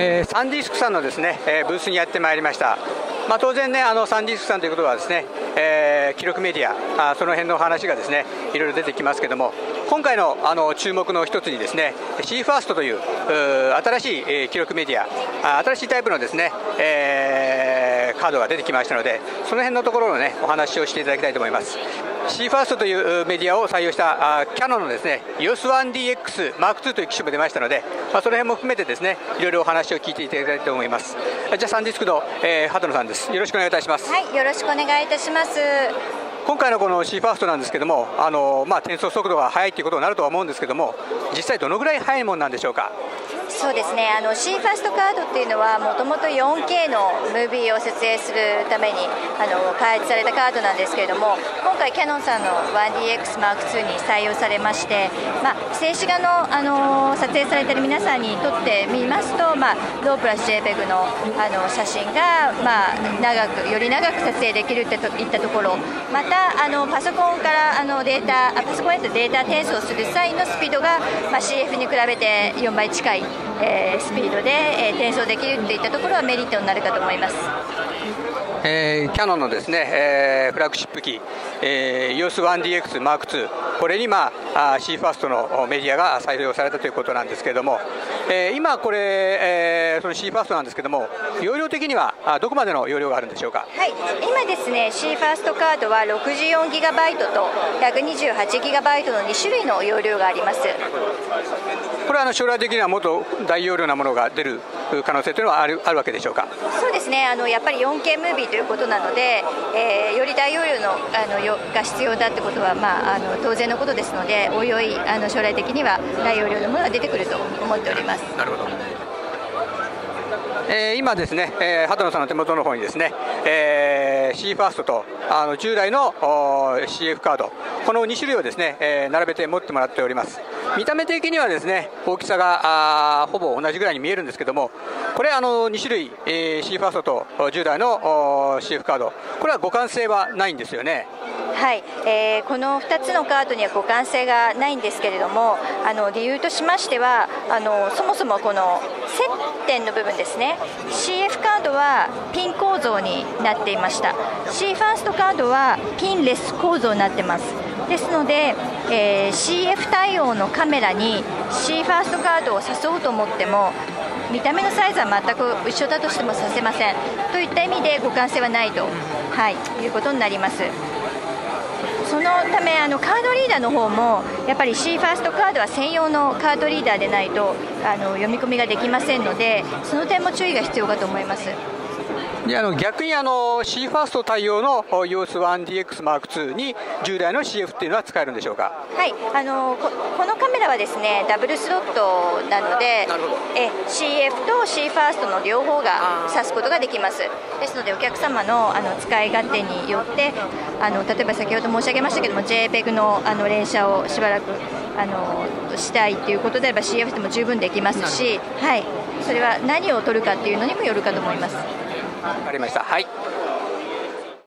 えー、サンディスクさんのですね、えー、ブースにやってまいりました。まあ、当然ね、あのサンディスクさんということはですね、えー、記録メディアあ、その辺の話がですね、いろいろ出てきますけども、今回のあの注目の一つにですね、シーファーストという新しい、えー、記録メディア、新しいタイプのですね、えー、カードが出てきましたので、その辺のところのね、お話をしていただきたいと思います。シーファーストというメディアを採用したあキャノンのですね EOS1DX M2 という機種も出ましたので、まあ、その辺も含めてですねいろいろお話を聞いていただきたいと思います。じゃあサンディスクの、えー、畑野さんです。よろしくお願いいたします。はいよろしくお願いいたします。今回のこの C ファーストなんですけどもあの、まあ、転送速度が速いということになるとは思うんですけども実際どのぐらい速いものなんでしょうか？そうですね。あの C ファーストカードっていうのはもともと 4K のムービーを撮影するためにあの開発されたカードなんですけれども今回キヤノンさんの 1DXM2 に採用されまして、まあ、静止画のあの撮影されている皆さんにとってみますと、まあ、ロープラス JPEG のあの写真が、まあ、長くより長く撮影できるってといったところまたあのパソコンからあのデータパソコンへとデータ転送する際のスピードが、まあ、CF に比べて4倍近い。えー、スピードで、えー、転送できるといったところはメリットになるかと思います。えー、キャノンのですね、えー、フラッグシップ機、えー、EOS1DX M2 これに、まあ、C ファーストのメディアが採用されたということなんですけれども、えー、今これ、えー、その C ファーストなんですけれども容量的にはどこまでの容量があるんでしょうか？はい。今ですね C ファーストカードは 64GB と 128GB の2種類の容量があります。これはあの将来的にはもっと大容量なものが出る可能性というのはあるあるわけでしょうか？そうですね。あのやっぱり 4K ムービーということなので、えー、より大容量のあのよが必要だってことは、まあ、あの当然のことですのでおいおいあの将来的には大容量のものが出てくると思っております。なるほど。えー、今ですね、えー、畑野さんの手元の方にですね、えー、C ファーストとあの従来の CF カードこの2種類をですね、えー、並べて持ってもらっております見た目的にはですね大きさがほぼ同じぐらいに見えるんですけどもこれあの2種類、えー、C ファーストと従来の CF カード。これは互換性はないんですよね？はい、えー、この2つのカードには互換性がないんですけれどもあの理由としましてはあのそもそもこの接点の部分ですね。CF カードはピン構造になっていました。C ファーストカードはピンレス構造になってます。ですので、えー、CF 対応のカメラに C ファーストカードを誘おうと思っても見た目のサイズは全く一緒だとしてもさせませんといった意味で互換性はないと、はい、いうことになります。そのためあのカードリーダーの方もやっぱり C ファーストカードは専用のカードリーダーでないとあの読み込みができませんのでその点も注意が必要かと思います。であの逆にあの C ファースト対応の EOS1DX M2 に従来の CF っていうのは使えるんでしょうか？はいあのここのカメラはですねダブルスロットなのでえ CF と C ファーストの両方が指すことができます。ですのでお客様のあの使い勝手によってあの例えば先ほど申し上げましたけども JPEG のあの連写をしばらくあのしたいということであれば CF でも十分できますし、はい、それは何を取るかっていうのにもよるかと思います。わかりました。はい。